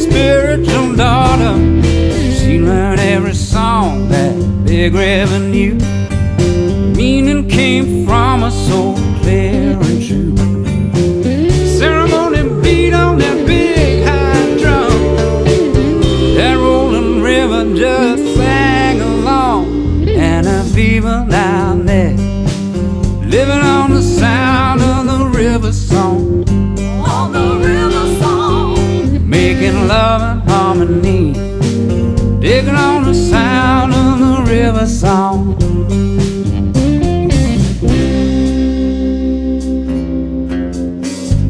spiritual daughter. She learned every song that Big River knew. Meaning came from a soul clear and true. Ceremony beat on that big high drum. That rolling river just sang along. And a people down love and harmony. Digging on the sound of the river song.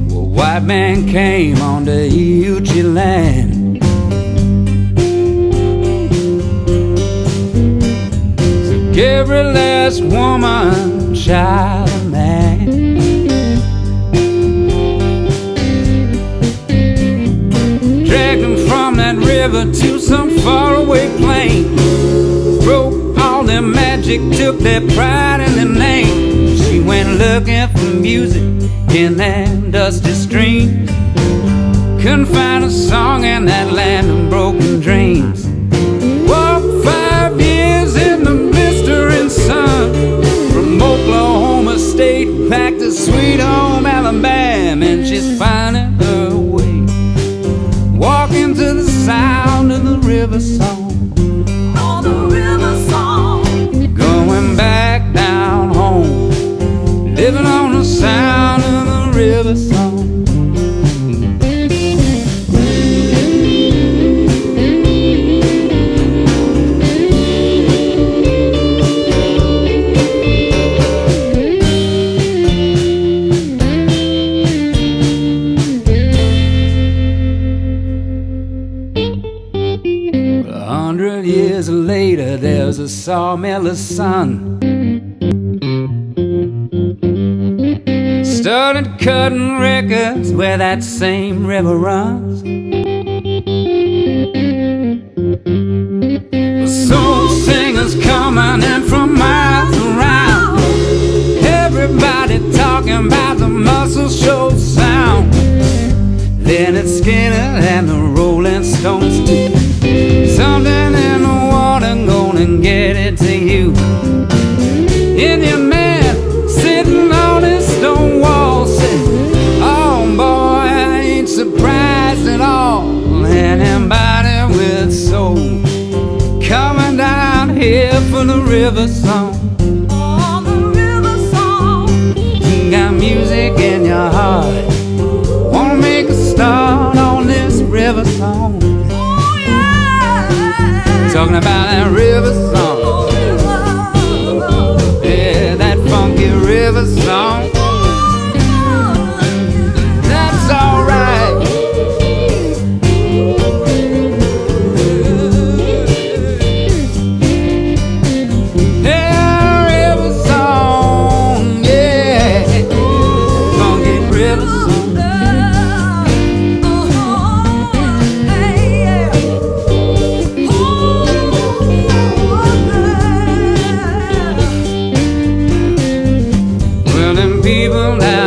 Well, white man came on the Yuchi land. Every last woman, child, their magic, took their pride in their name. She went looking for music in that dusty stream. Couldn't find a song in that land Living on the sound of the river song. A hundred years later, there's a sawmiller's son. Started cutting records where that same river runs. Soul singers coming in from miles river song. On the river song. You got music in your heart. Wanna make a start on this river song. Oh yeah. Talking about that river song. People